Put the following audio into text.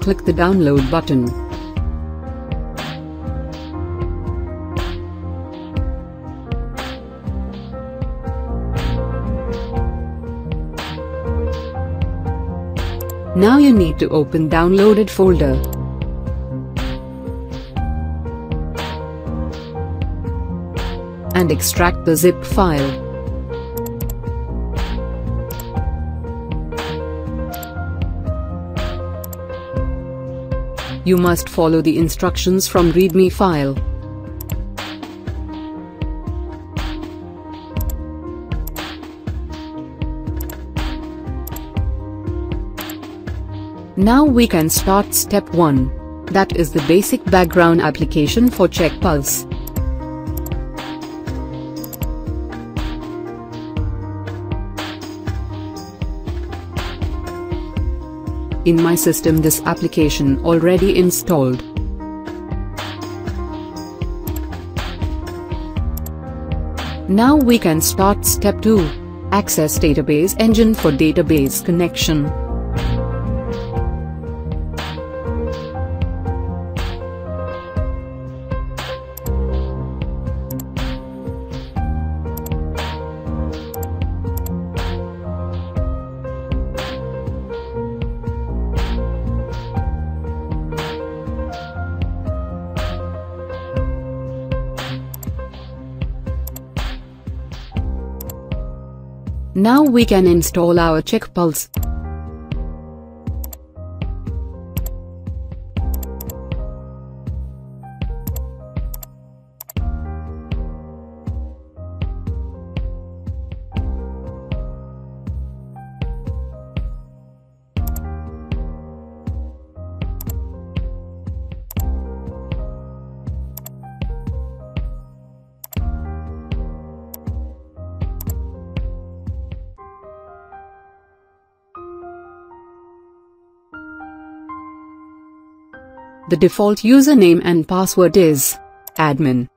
Click the download button. Now you need to open downloaded folder. And extract the zip file. You must follow the instructions from README file. Now we can start step 1. That is the basic background application for ChequePulse. In my system this application already installed. Now we can start step 2. Access database engine for database connection. Now we can install our ChequePulse. The default username and password is admin.